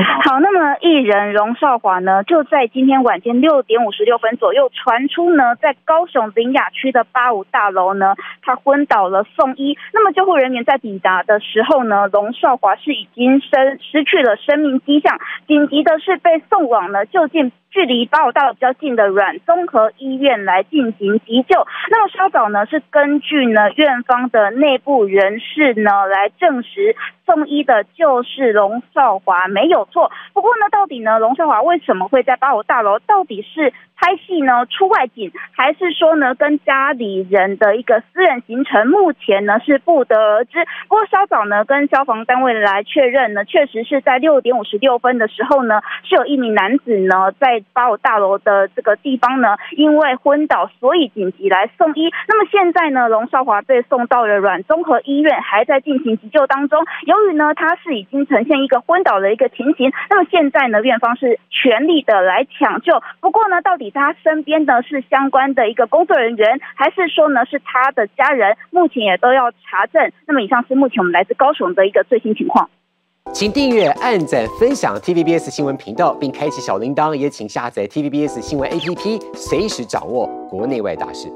好，那么艺人荣少华呢，就在今天晚间六点五十六分左右传出呢，在高雄林雅区的八五大楼呢，他昏倒了，送医。那么救护人员在抵达的时候呢，荣少华是已经生失去了生命迹象，紧急的是被送往了就近。距离八五大楼比较近的软综合医院来进行急救。那么稍早呢，是根据呢院方的内部人士呢来证实送医的就是龙少华没有错。不过呢，到底呢龙少华为什么会在八五大楼？到底是？拍戏呢出外景，还是说呢跟家里人的一个私人行程，目前呢是不得而知。不过稍早呢跟消防单位来确认呢，确实是在六点五十六分的时候呢，是有一名男子呢在八五大楼的这个地方呢，因为昏倒，所以紧急来送医。那么现在呢，龙少华被送到了软综合医院，还在进行急救当中。由呢他是已经呈现一个昏倒的一个情形，那么现在呢院方是全力的来抢救。不过呢，到底他身边的是相关的一个工作人员，还是说呢是他的家人？目前也都要查证。那么以上是目前我们来自高雄的一个最新情况。请订阅、按赞、分享 TVBS 新闻频道，并开启小铃铛。也请下载 TVBS 新闻 APP，随时掌握国内外大事。